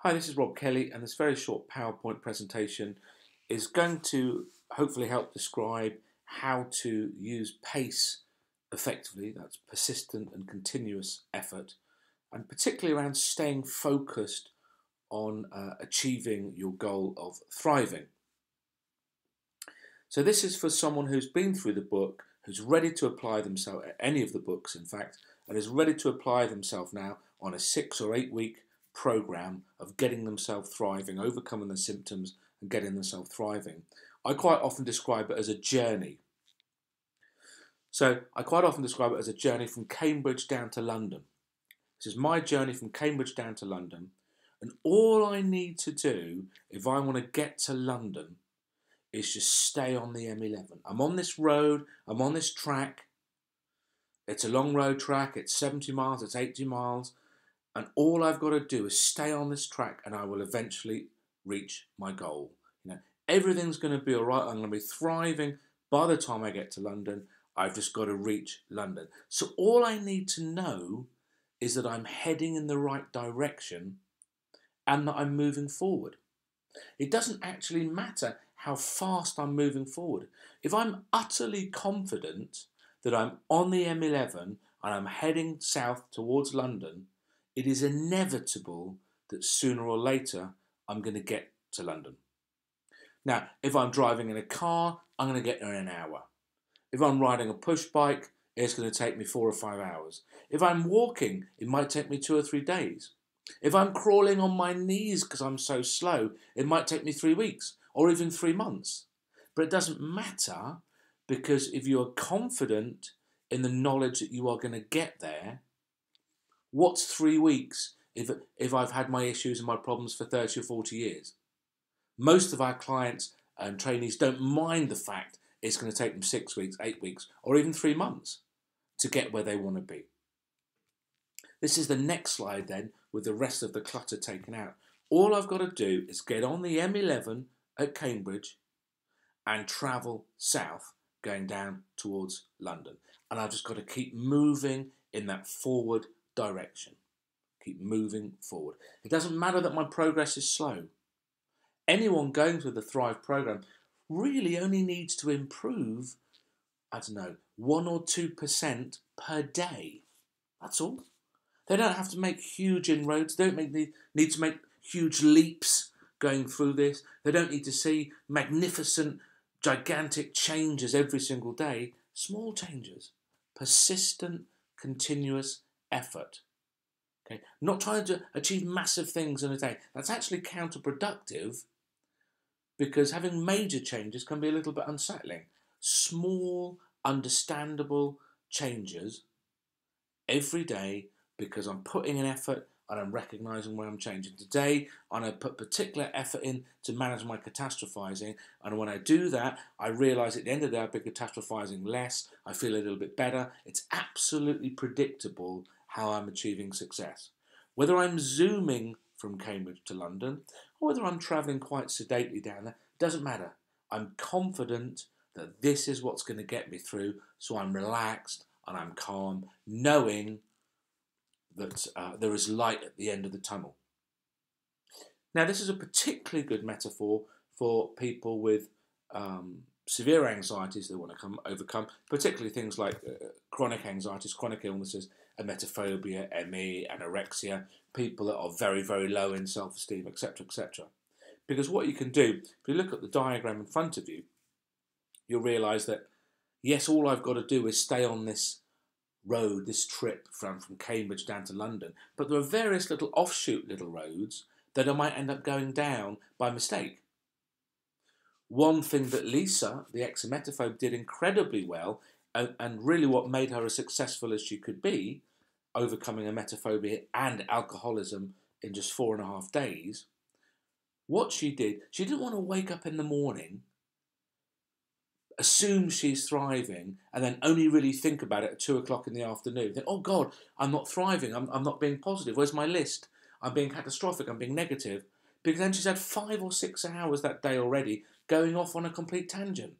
Hi, this is Rob Kelly, and this very short PowerPoint presentation is going to hopefully help describe how to use PACE effectively, that's persistent and continuous effort, and particularly around staying focused on uh, achieving your goal of thriving. So, this is for someone who's been through the book, who's ready to apply themselves, any of the books in fact, and is ready to apply themselves now on a six or eight week program of getting themselves thriving, overcoming the symptoms and getting themselves thriving. I quite often describe it as a journey. So I quite often describe it as a journey from Cambridge down to London. This is my journey from Cambridge down to London. And all I need to do if I want to get to London is just stay on the M11. I'm on this road, I'm on this track. It's a long road track, it's 70 miles, it's 80 miles. And all I've got to do is stay on this track and I will eventually reach my goal. You know, everything's going to be all right. I'm going to be thriving by the time I get to London. I've just got to reach London. So all I need to know is that I'm heading in the right direction and that I'm moving forward. It doesn't actually matter how fast I'm moving forward. If I'm utterly confident that I'm on the M11 and I'm heading south towards London, it is inevitable that sooner or later I'm going to get to London. Now, if I'm driving in a car, I'm going to get there in an hour. If I'm riding a push bike, it's going to take me four or five hours. If I'm walking, it might take me two or three days. If I'm crawling on my knees because I'm so slow, it might take me three weeks or even three months. But it doesn't matter because if you are confident in the knowledge that you are going to get there, What's three weeks if, if I've had my issues and my problems for 30 or 40 years? Most of our clients and trainees don't mind the fact it's going to take them six weeks, eight weeks, or even three months to get where they want to be. This is the next slide then with the rest of the clutter taken out. All I've got to do is get on the M11 at Cambridge and travel south going down towards London. And I've just got to keep moving in that forward direction. Keep moving forward. It doesn't matter that my progress is slow. Anyone going through the Thrive program really only needs to improve, I don't know, 1 or 2% per day. That's all. They don't have to make huge inroads. They don't make, need to make huge leaps going through this. They don't need to see magnificent, gigantic changes every single day. Small changes. Persistent, continuous effort. Okay, not trying to achieve massive things in a day. That's actually counterproductive because having major changes can be a little bit unsettling. Small, understandable changes every day because I'm putting an effort and I'm recognizing where I'm changing. Today, I'm going to put particular effort in to manage my catastrophizing. And when I do that, I realize at the end of the day, been catastrophizing less. I feel a little bit better. It's absolutely predictable how I'm achieving success. Whether I'm zooming from Cambridge to London or whether I'm travelling quite sedately down there, doesn't matter. I'm confident that this is what's going to get me through, so I'm relaxed and I'm calm, knowing that uh, there is light at the end of the tunnel. Now, this is a particularly good metaphor for people with um, severe anxieties they want to come overcome, particularly things like uh, chronic anxieties, chronic illnesses, emetophobia, ME, anorexia, people that are very, very low in self esteem, etc., etc. Because what you can do, if you look at the diagram in front of you, you'll realize that yes, all I've got to do is stay on this road, this trip from, from Cambridge down to London, but there are various little offshoot little roads that I might end up going down by mistake. One thing that Lisa, the ex emetophobe, did incredibly well and, and really what made her as successful as she could be, overcoming emetophobia and alcoholism in just four and a half days, what she did, she didn't want to wake up in the morning, assume she's thriving, and then only really think about it at two o'clock in the afternoon. Then, oh God, I'm not thriving. I'm, I'm not being positive. Where's my list? I'm being catastrophic. I'm being negative. Because then she's had five or six hours that day already going off on a complete tangent.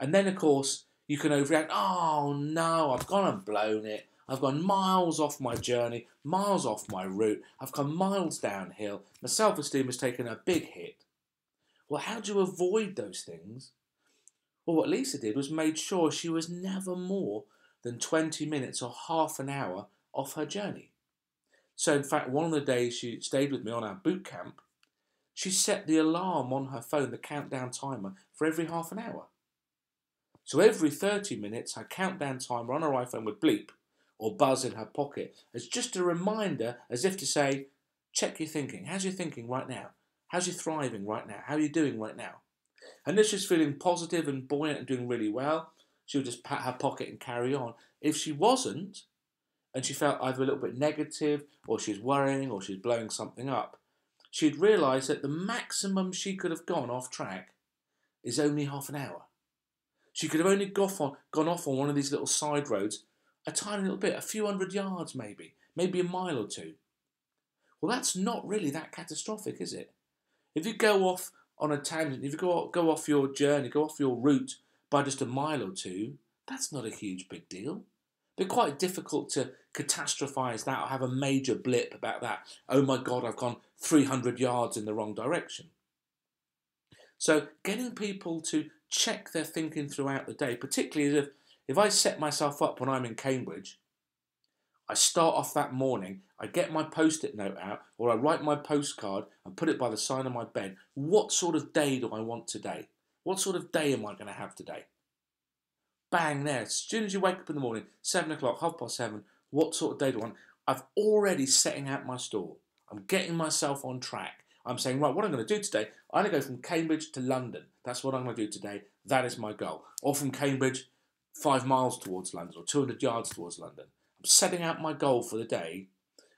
And then, of course, you can overreact. Oh no, I've gone and blown it. I've gone miles off my journey, miles off my route. I've come miles downhill. My self esteem has taken a big hit. Well, how do you avoid those things? Well, what Lisa did was made sure she was never more than 20 minutes or half an hour off her journey. So, in fact, one of the days she stayed with me on our boot camp, she set the alarm on her phone, the countdown timer, for every half an hour. So every 30 minutes, her countdown timer on her iPhone would bleep or buzz in her pocket as just a reminder, as if to say, check your thinking. How's your thinking right now? How's your thriving right now? How are you doing right now? And if she's feeling positive and buoyant and doing really well, she would just pat her pocket and carry on. If she wasn't, and she felt either a little bit negative, or she's worrying, or she's blowing something up, she'd realise that the maximum she could have gone off track is only half an hour. She could have only gone off, on, one of these little side roads a tiny little bit, a few hundred yards maybe, maybe a mile or two. Well, that's not really that catastrophic, is it? If you go off on a tangent, if you go, go off your journey, go off your route by just a mile or two, that's not a huge big deal. Be quite difficult to catastrophize that or have a major blip about that. Oh my God, I've gone 300 yards in the wrong direction. So, getting people to check their thinking throughout the day, particularly if, if I set myself up when I'm in Cambridge, I start off that morning, I get my post it note out, or I write my postcard and put it by the side of my bed. What sort of day do I want today? What sort of day am I going to have today? Bang, there. As soon as you wake up in the morning, seven o'clock, half past seven, what sort of day do I want? I've already setting out my stall. I'm getting myself on track. I'm saying, right, what I'm going to do today, I'm going to go from Cambridge to London. That's what I'm going to do today. That is my goal. Or from Cambridge, five miles towards London or 200 yards towards London. I'm setting out my goal for the day,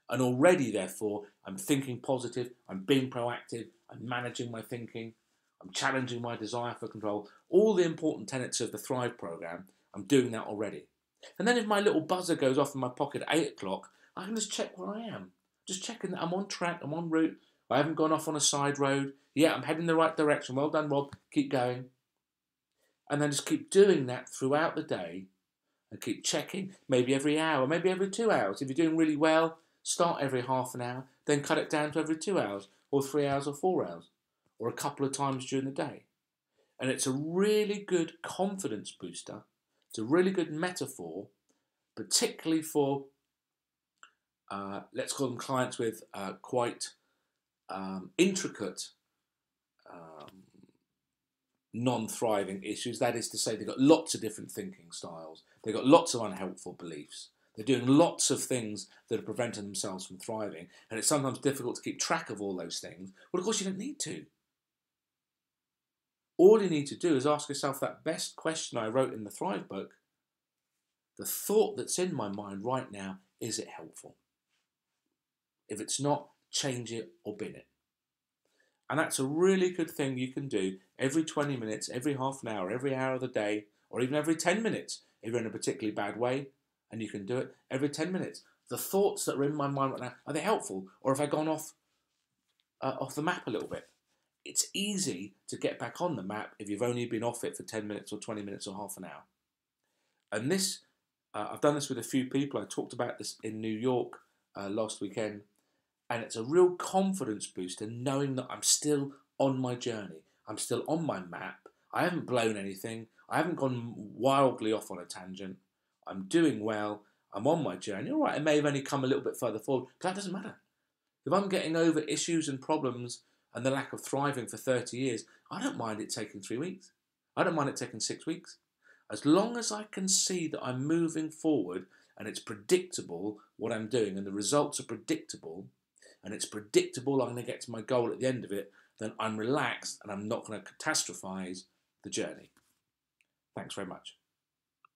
and already, therefore, I'm thinking positive, I'm being proactive, I'm managing my thinking, I'm challenging my desire for control. All the important tenets of the Thrive program, I'm doing that already. And then if my little buzzer goes off in my pocket at 8 o'clock, I can just check where I am. Just checking that I'm on track, I'm on route, I haven't gone off on a side road. Yeah, I'm heading the right direction. Well done, Rob. Keep going. And then just keep doing that throughout the day and keep checking, maybe every hour, maybe every two hours. If you're doing really well, start every half an hour, then cut it down to every two hours, or three hours, or four hours, or a couple of times during the day. And it's a really good confidence booster. It's a really good metaphor, particularly for, uh, let's call them clients with uh, quite um, intricate um, non-thriving issues. That is to say, they've got lots of different thinking styles. They've got lots of unhelpful beliefs. They're doing lots of things that are preventing themselves from thriving, and it's sometimes difficult to keep track of all those things. Well, of course, you don't need to. All you need to do is ask yourself that best question I wrote in the Thrive book. The thought that's in my mind right now, is it helpful? If it's not, change it or bin it. And that's a really good thing you can do every 20 minutes, every half an hour, every hour of the day, or even every 10 minutes if you're in a particularly bad way, and you can do it every 10 minutes. The thoughts that are in my mind right now, are they helpful? Or have I gone off, uh, off the map a little bit? It's easy to get back on the map if you've only been off it for 10 minutes or 20 minutes or half an hour. And this, uh, I've done this with a few people. I talked about this in New York uh, last weekend and it's a real confidence booster knowing that I'm still on my journey. I'm still on my map. I haven't blown anything. I haven't gone wildly off on a tangent. I'm doing well. I'm on my journey. All right, I may have only come a little bit further forward, but that doesn't matter. If I'm getting over issues and problems and the lack of thriving for 30 years, I don't mind it taking three weeks. I don't mind it taking six weeks. As long as I can see that I'm moving forward and it's predictable what I'm doing and the results are predictable, and it's predictable I'm going to get to my goal at the end of it, then I'm relaxed and I'm not going to catastrophize the journey. Thanks very much.